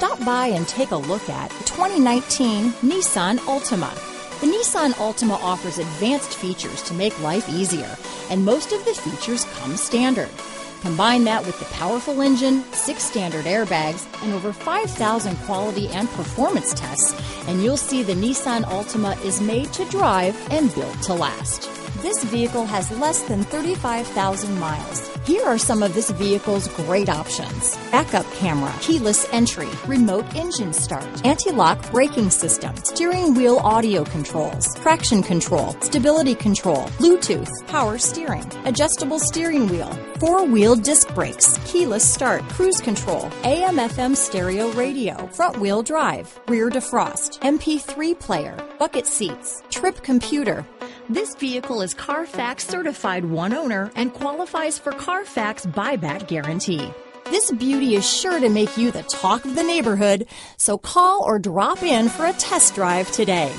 Stop by and take a look at the 2019 Nissan Altima. The Nissan Altima offers advanced features to make life easier, and most of the features come standard. Combine that with the powerful engine, six standard airbags, and over 5,000 quality and performance tests, and you'll see the Nissan Altima is made to drive and built to last. This vehicle has less than 35,000 miles. Here are some of this vehicle's great options. Backup camera, keyless entry, remote engine start, anti-lock braking system, steering wheel audio controls, traction control, stability control, Bluetooth, power steering, adjustable steering wheel, four-wheel disc brakes, keyless start, cruise control, AM FM stereo radio, front wheel drive, rear defrost, MP3 player, bucket seats, trip computer, this vehicle is Carfax certified one owner and qualifies for Carfax buyback guarantee. This beauty is sure to make you the talk of the neighborhood, so call or drop in for a test drive today.